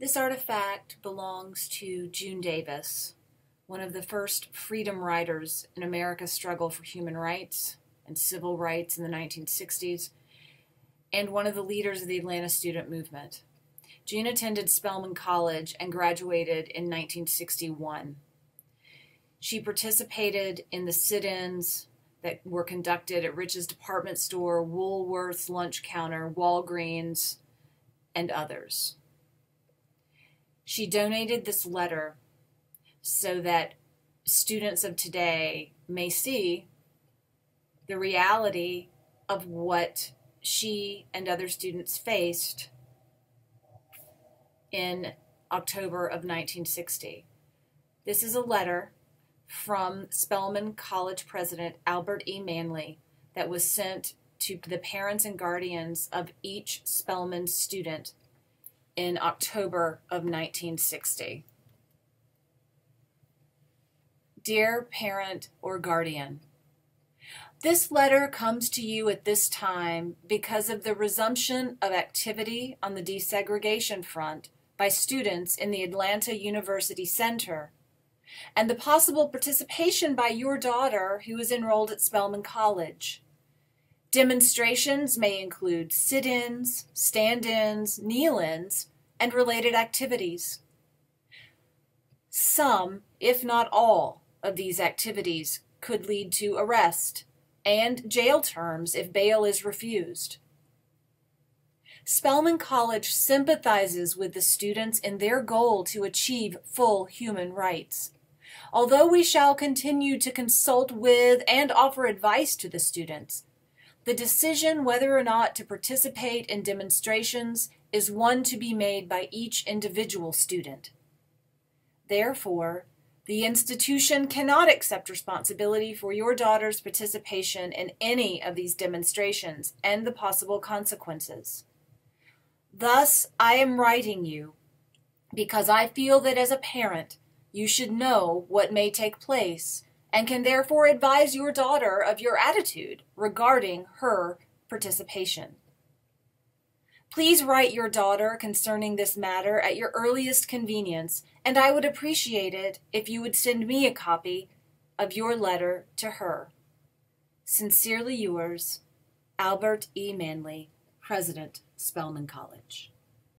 This artifact belongs to June Davis, one of the first freedom writers in America's struggle for human rights and civil rights in the 1960s, and one of the leaders of the Atlanta student movement. June attended Spelman College and graduated in 1961. She participated in the sit ins that were conducted at Rich's department store, Woolworth's lunch counter, Walgreens, and others. She donated this letter so that students of today may see the reality of what she and other students faced in October of 1960. This is a letter from Spelman College President Albert E. Manley that was sent to the parents and guardians of each Spelman student in October of 1960. Dear parent or guardian, this letter comes to you at this time because of the resumption of activity on the desegregation front by students in the Atlanta University Center and the possible participation by your daughter who is enrolled at Spelman College. Demonstrations may include sit ins, stand ins, kneel ins, and related activities. Some, if not all, of these activities could lead to arrest and jail terms if bail is refused. Spelman College sympathizes with the students in their goal to achieve full human rights. Although we shall continue to consult with and offer advice to the students, the decision whether or not to participate in demonstrations is one to be made by each individual student. Therefore, the institution cannot accept responsibility for your daughter's participation in any of these demonstrations and the possible consequences. Thus, I am writing you because I feel that as a parent, you should know what may take place and can therefore advise your daughter of your attitude regarding her participation. Please write your daughter concerning this matter at your earliest convenience, and I would appreciate it if you would send me a copy of your letter to her. Sincerely yours, Albert E. Manley, President, Spelman College.